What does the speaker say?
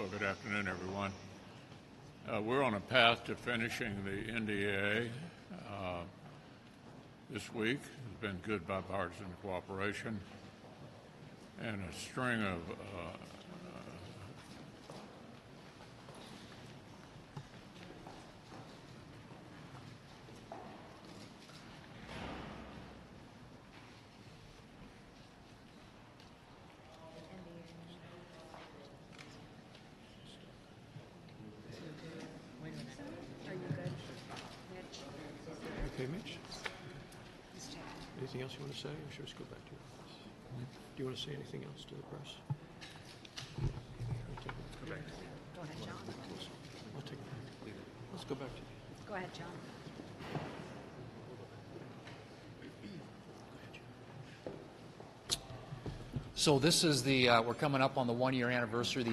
afternoon, everyone. Uh, We're on a path to finishing the NDAA uh, this week. It's been good bipartisan cooperation and a string of uh, Okay, Mitch? Anything else you want to say, or should we just go back to your office? Do you want to say anything else to the press? Go ahead, John. I'll take it. Let's go back to you. Go ahead, John. So this is the, uh, we're coming up on the one-year anniversary of the